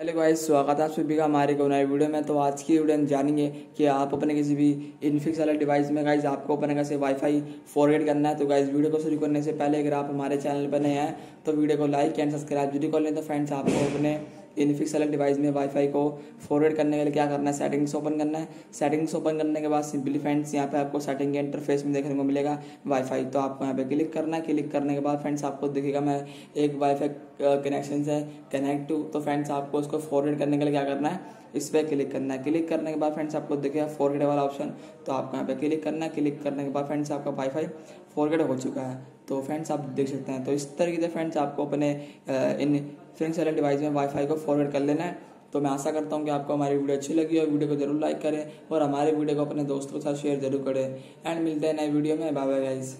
Hello guys, स्वागत है आप सभी का हमारे को नए वीडियो में। तो आज की वीडियो में जानेंगे कि आप अपने किसी भी इनफिक्स वाले डिवाइस में गाइस, आपको अपने कैसे वाईफाई फॉरवर्ड करना है। तो गाइस, वीडियो को शुरू करने से पहले अगर आप हमारे चैनल पर नए हैं तो वीडियो को लाइक एंड सब्सक्राइब ज़रूर कर लें। तो फ्रेंड्स आपको अपने इनफिक्स वाले डिवाइस में वाईफाई को फॉरवर्ड करने के लिए क्या करना है? सेटिंग्स ओपन करना है। सेटिंग्स ओपन करने के बाद सिंपली फ्रेंड्स यहाँ पे आपको सेटिंग के इंटरफेस में देखने को मिलेगा वाईफाई तो आपको यहाँ पे क्लिक करना है। क्लिक करने के बाद फ्रेंड्स आपको दिखेगा मैं एक वाईफाई कनेक्शन है। कनेक्ट टू तो फ्रेंड्स आपको उसको फॉरवर्ड करने के लिए क्या करना है? इस पर क्लिक करना है। क्लिक करने के बाद फ्रेंड्स आपको दिखेगा फॉरवर्ड वाला ऑप्शन तो आपको यहाँ पे क्लिक करना है। क्लिक करने के बाद फ्रेंड्स आपका वाईफाई फॉरवर्ड हो चुका है। तो फ्रेंड्स आप देख सकते हैं। तो इस तरीके से फ्रेंड्स आपको अपने इन फ्रेंड्स वाले डिवाइस में वाईफाई को फॉरवर्ड कर लेना है। तो मैं आशा करता हूँ कि आपको हमारी वीडियो अच्छी लगी और वीडियो को ज़रूर लाइक करें और हमारे वीडियो को अपने दोस्तों के साथ शेयर ज़रूर करें। एंड मिलते हैं नए वीडियो में। Bye bye guys